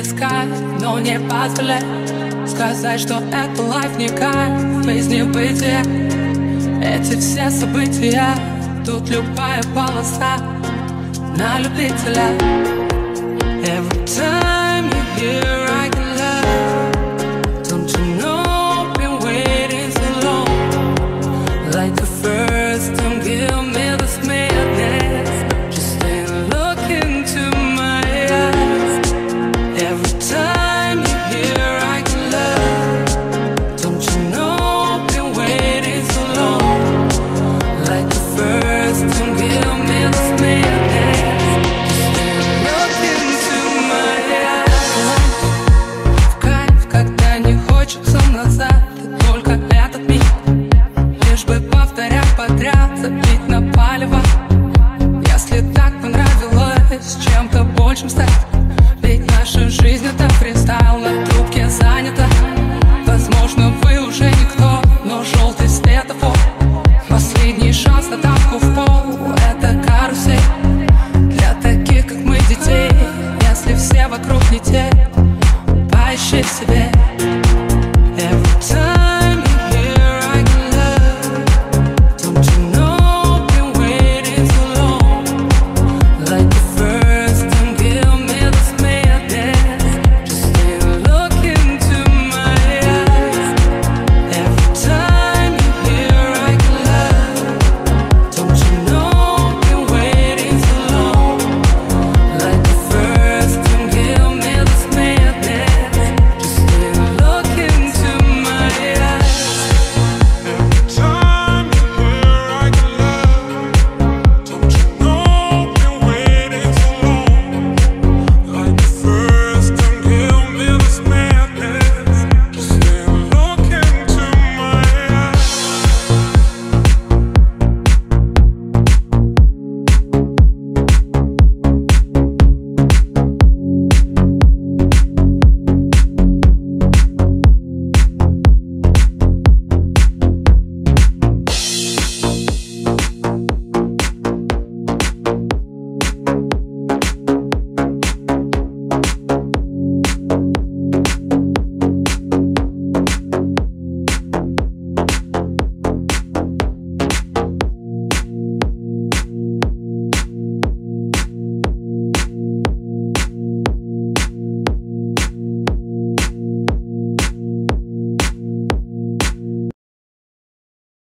искать, но не позволять Сказать, что это лайф не кайф из небытия Эти все события, тут любая полоса на любителя. Every time большим стать Ведь наша жизнь это фристайл, на трубке занята. Возможно, вы